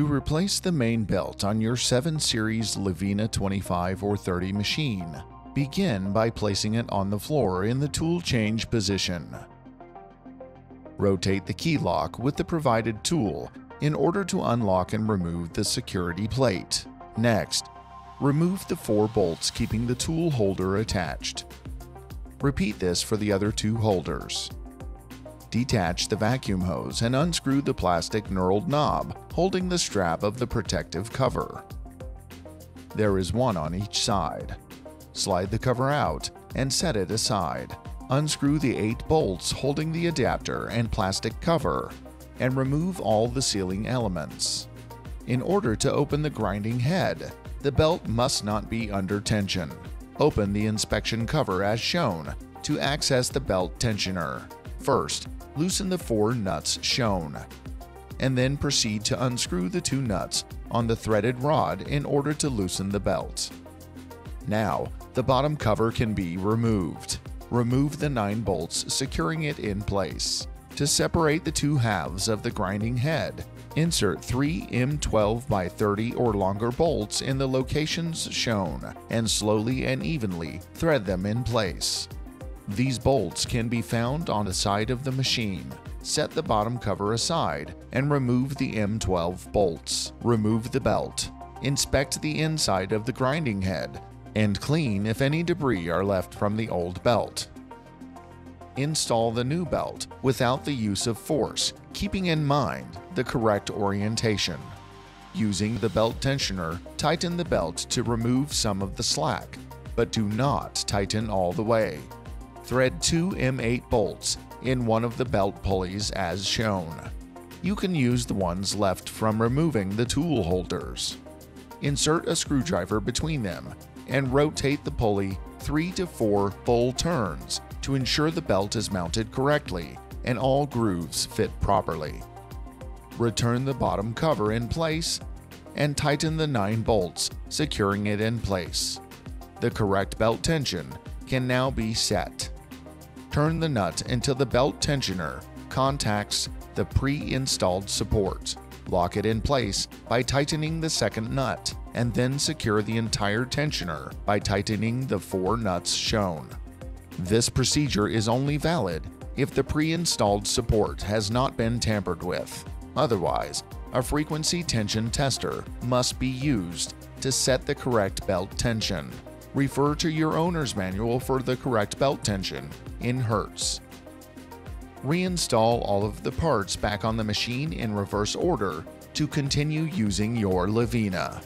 To replace the main belt on your 7 Series Lavina 25 or 30 machine, begin by placing it on the floor in the tool change position. Rotate the key lock with the provided tool in order to unlock and remove the security plate. Next, remove the four bolts keeping the tool holder attached. Repeat this for the other two holders. Detach the vacuum hose and unscrew the plastic knurled knob holding the strap of the protective cover. There is one on each side. Slide the cover out and set it aside. Unscrew the eight bolts holding the adapter and plastic cover and remove all the sealing elements. In order to open the grinding head, the belt must not be under tension. Open the inspection cover as shown to access the belt tensioner. First, loosen the four nuts shown, and then proceed to unscrew the two nuts on the threaded rod in order to loosen the belt. Now, the bottom cover can be removed. Remove the 9 bolts securing it in place. To separate the two halves of the grinding head, insert 3 M12 by 30 or longer bolts in the locations shown and slowly and evenly thread them in place. These bolts can be found on the side of the machine. Set the bottom cover aside and remove the M12 bolts. Remove the belt. Inspect the inside of the grinding head and clean if any debris are left from the old belt. Install the new belt without the use of force, keeping in mind the correct orientation. Using the belt tensioner, tighten the belt to remove some of the slack, but do not tighten all the way. Thread two M8 bolts in one of the belt pulleys as shown. You can use the ones left from removing the tool holders. Insert a screwdriver between them and rotate the pulley 3 to 4 full turns to ensure the belt is mounted correctly and all grooves fit properly. Return the bottom cover in place and tighten the 9 bolts, securing it in place. The correct belt tension can now be set. Turn the nut until the belt tensioner contacts the pre-installed support. Lock it in place by tightening the second nut, and then secure the entire tensioner by tightening the four nuts shown. This procedure is only valid if the pre-installed support has not been tampered with. Otherwise, a frequency tension tester must be used to set the correct belt tension. Refer to your owner's manual for the correct belt tension in Hertz. Reinstall all of the parts back on the machine in reverse order to continue using your Lavina.